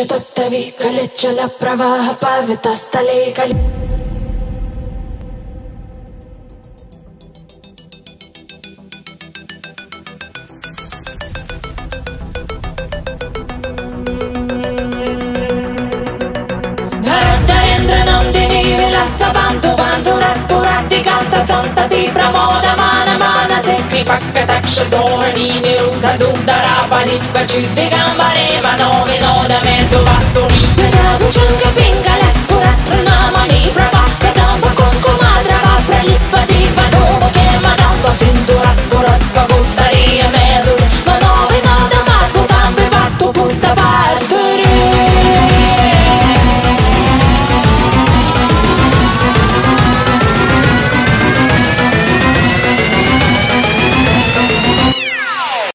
Neće tatavi kaljećala pravaha paveta stale kaljećala పక్క తక్ష దోహణి నిరుద్ధ దుగ్ధ రాపని చిద్దిగా మరేమనో వినో